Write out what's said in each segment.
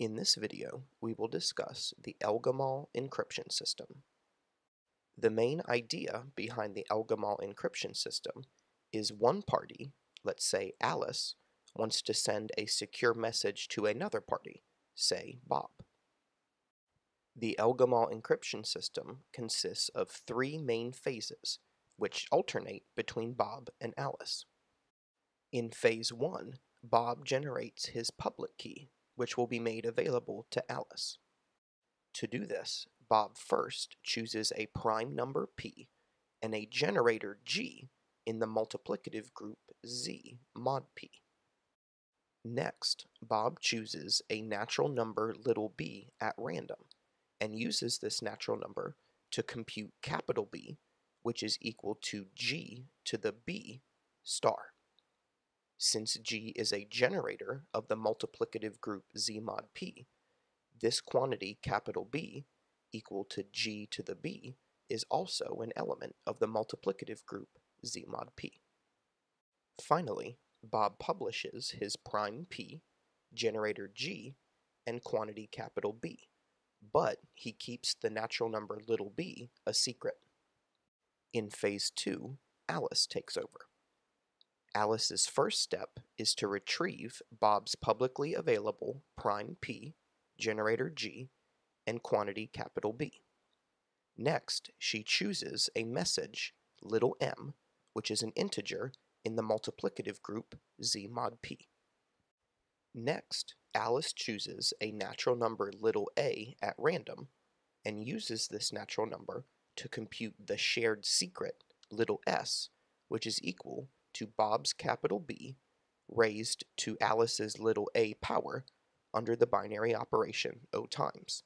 In this video, we will discuss the ElGamal encryption system. The main idea behind the ElGamal encryption system is one party, let's say Alice, wants to send a secure message to another party, say Bob. The ElGamal encryption system consists of three main phases, which alternate between Bob and Alice. In phase 1, Bob generates his public key, which will be made available to Alice. To do this, Bob first chooses a prime number p and a generator g in the multiplicative group z mod p. Next, Bob chooses a natural number little b at random and uses this natural number to compute capital B, which is equal to g to the b star. Since G is a generator of the multiplicative group Z mod P, this quantity capital B equal to G to the B is also an element of the multiplicative group Z mod P. Finally, Bob publishes his prime P, generator G, and quantity capital B, but he keeps the natural number little b a secret. In phase 2, Alice takes over. Alice's first step is to retrieve Bob's publicly available prime P, generator G, and quantity capital B. Next, she chooses a message, little m, which is an integer in the multiplicative group Z mod P. Next, Alice chooses a natural number little a at random and uses this natural number to compute the shared secret little s, which is equal to Bob's capital B raised to Alice's little a power under the binary operation O times.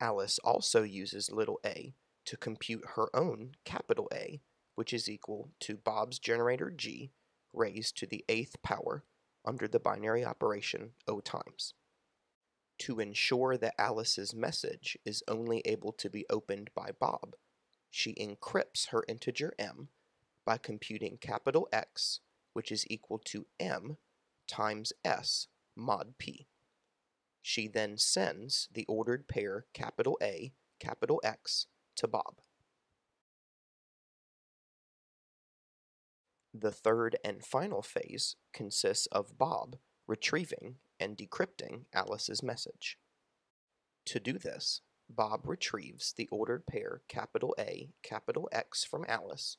Alice also uses little a to compute her own capital A, which is equal to Bob's generator G raised to the eighth power under the binary operation O times. To ensure that Alice's message is only able to be opened by Bob, she encrypts her integer m by computing capital X, which is equal to m times s mod p. She then sends the ordered pair capital A, capital X to Bob. The third and final phase consists of Bob retrieving and decrypting Alice's message. To do this, Bob retrieves the ordered pair capital A, capital X from Alice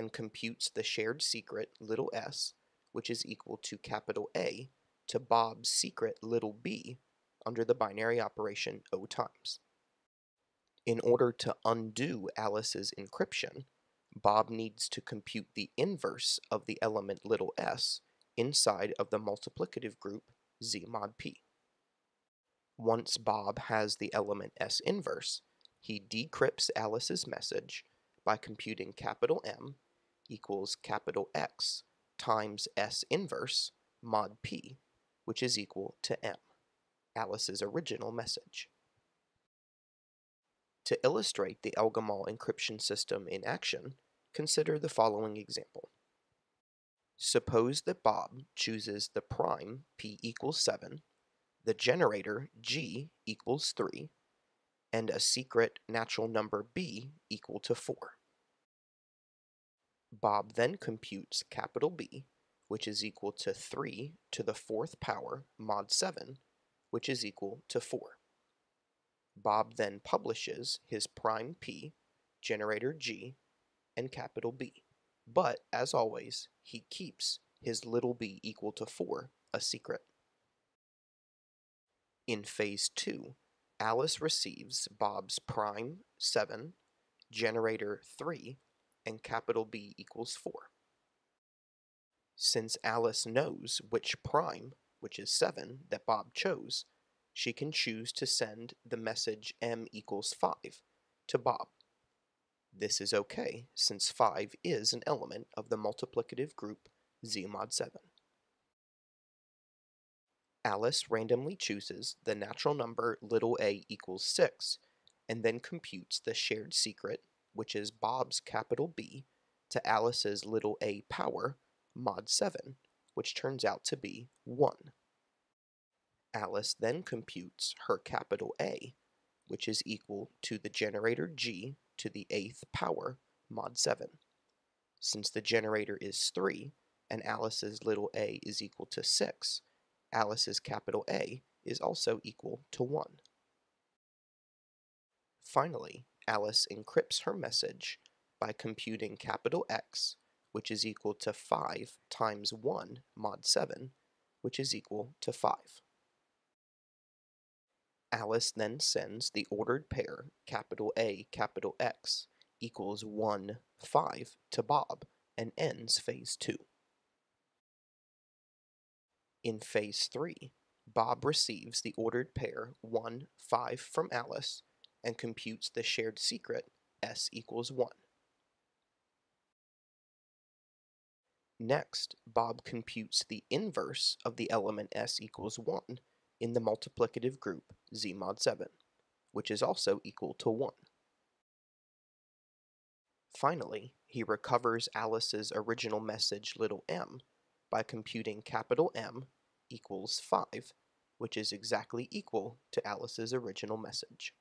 and computes the shared secret little s, which is equal to capital A, to Bob's secret little b under the binary operation O times. In order to undo Alice's encryption, Bob needs to compute the inverse of the element little s inside of the multiplicative group Z mod p. Once Bob has the element S inverse, he decrypts Alice's message by computing capital M equals capital X times S inverse mod P, which is equal to M, Alice's original message. To illustrate the ElGamal encryption system in action, consider the following example. Suppose that Bob chooses the prime P equals 7, the generator G equals 3, and a secret natural number B equal to 4. Bob then computes capital B, which is equal to 3 to the fourth power mod 7, which is equal to 4. Bob then publishes his prime P, generator G, and capital B. But, as always, he keeps his little b equal to 4 a secret. In phase 2, Alice receives Bob's prime 7, generator 3, and capital B equals 4. Since Alice knows which prime, which is 7, that Bob chose, she can choose to send the message m equals 5 to Bob. This is okay, since 5 is an element of the multiplicative group z mod 7. Alice randomly chooses the natural number little a equals 6, and then computes the shared secret which is Bob's capital B, to Alice's little a power, mod 7, which turns out to be 1. Alice then computes her capital A, which is equal to the generator G to the eighth power mod 7. Since the generator is 3 and Alice's little a is equal to 6, Alice's capital A is also equal to 1. Finally, Alice encrypts her message by computing capital X, which is equal to 5 times 1 mod 7, which is equal to 5. Alice then sends the ordered pair capital A capital X equals 1, 5 to Bob and ends phase 2. In phase 3, Bob receives the ordered pair 1, 5 from Alice and computes the shared secret S equals 1. Next, Bob computes the inverse of the element S equals 1 in the multiplicative group Z mod 7, which is also equal to 1. Finally, he recovers Alice's original message little m by computing capital M equals 5, which is exactly equal to Alice's original message.